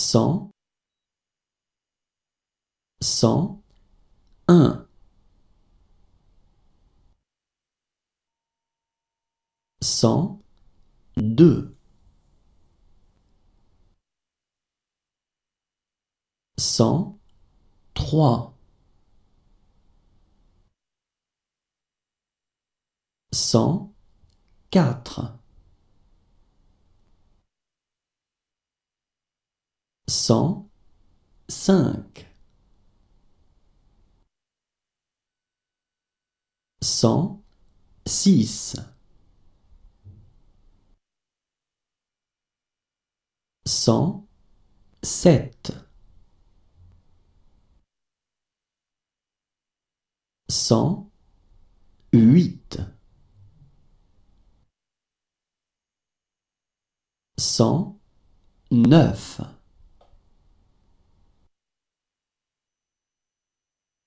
cent, cent un, cent deux, cent trois, cent quatre, cent cinq, cent six, cent sept, cent huit, cent neuf,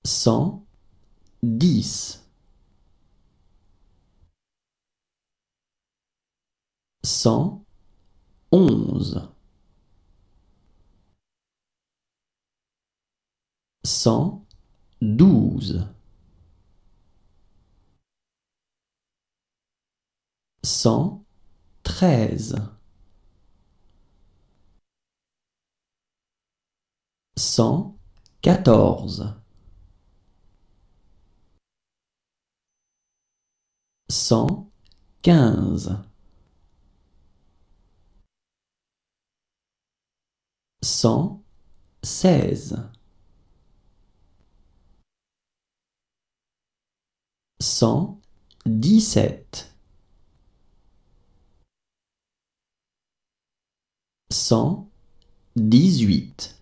cent dix, cent onze, cent douze, cent treize, cent quatorze, cent quinze, cent seize, cent dix-sept, cent dix-huit,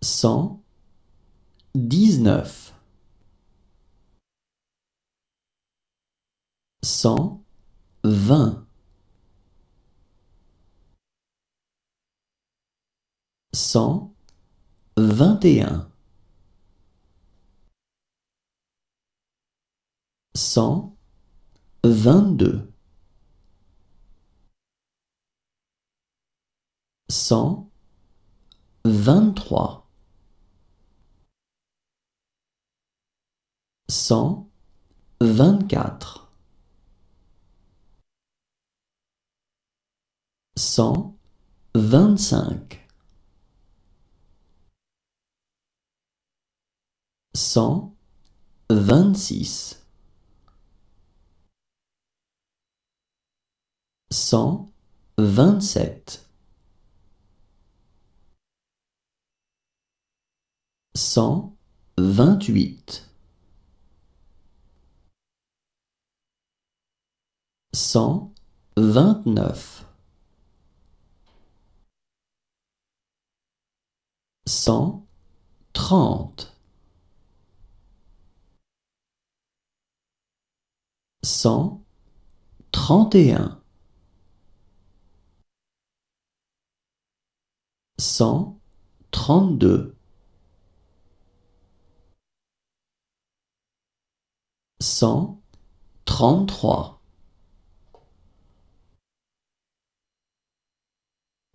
cent dix-neuf, cent vingt, cent vingt et un, cent vingt-deux, cent vingt-trois, cent vingt-quatre, cent vingt-cinq, cent vingt-six, cent vingt-sept, cent vingt-huit, cent vingt-neuf, cent trente, cent trente et un, cent trente-deux, cent trente-trois,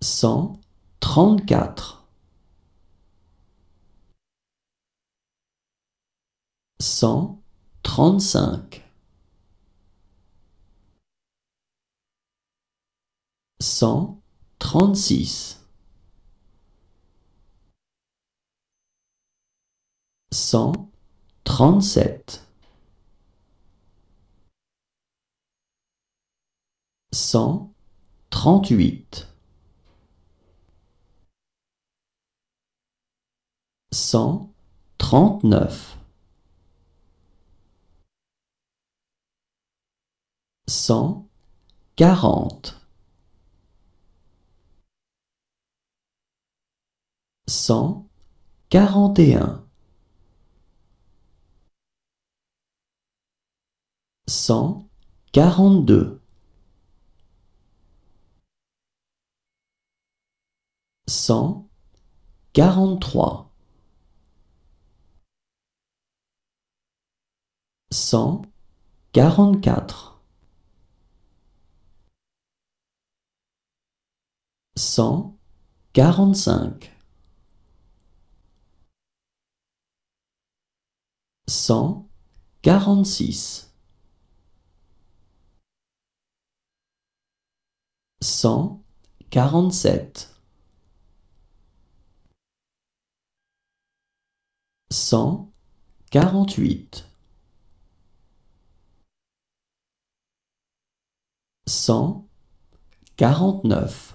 cent trente-quatre, cent trente-cinq, cent trente-six, cent trente-sept, cent trente-huit, cent trente-neuf, cent quarante, cent quarante et un, cent quarante-deux, cent quarante-trois, cent quarante-quatre, cent quarante-cinq, cent quarante-six, cent quarante-sept, cent quarante-huit, cent quarante-neuf,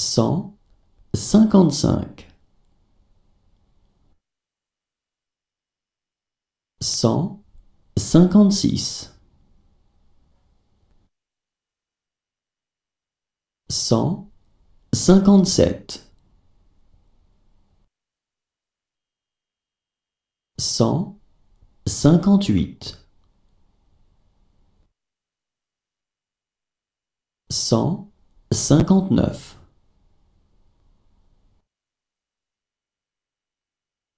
cent cinquante-cinq, cent cinquante-six, cent cinquante-sept, cent cinquante-huit, cent cinquante-neuf,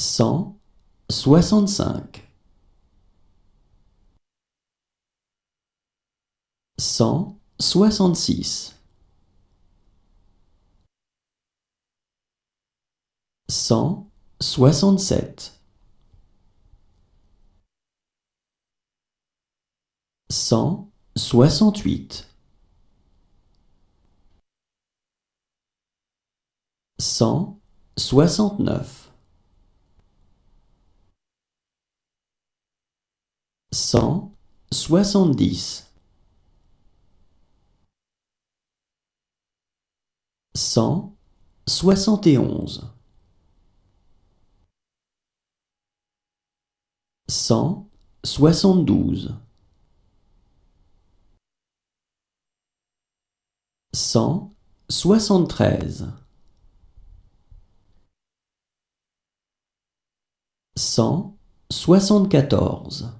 cent soixante-cinq, cent soixante-six, cent soixante-sept, cent soixante-huit, cent soixante-neuf, cent soixante-dix, cent soixante et onze, cent soixante-douze, cent soixante-treize, cent soixante-quatorze,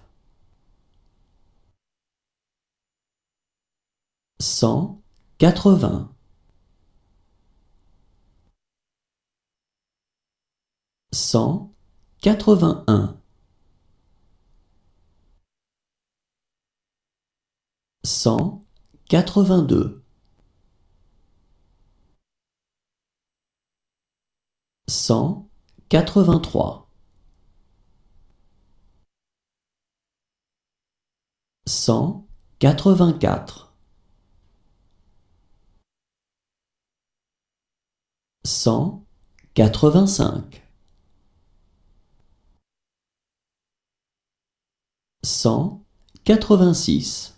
cent quatre-vingts, cent quatre-vingt-un, cent quatre-vingt-deux, cent quatre-vingt-trois, cent quatre-vingt-quatre, cent quatre-vingt-cinq, cent quatre-vingt-six,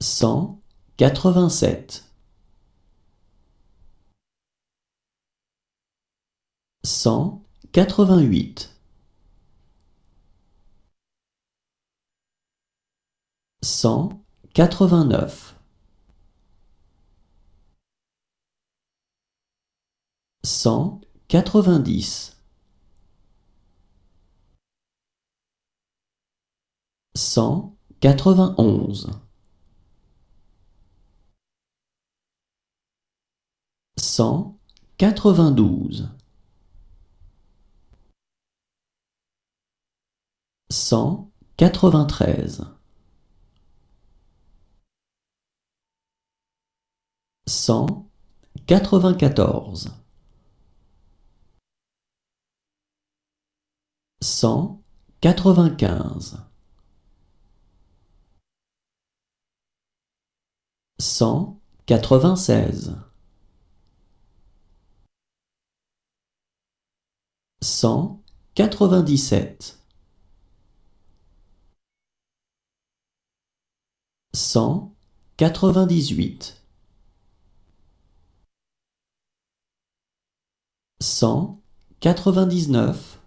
cent quatre-vingt-sept, cent quatre-vingt-huit, cent quatre-vingt-neuf, cent quatre-vingt-dix, cent quatre-vingt-onze, cent quatre-vingt-douze, cent quatre-vingt-treize, cent quatre-vingt-quatorze, cent quatre-vingt-quinze, cent quatre-vingt-seize, cent quatre-vingt-dix-sept, cent quatre-vingt-dix-huit, cent quatre-vingt-dix-neuf,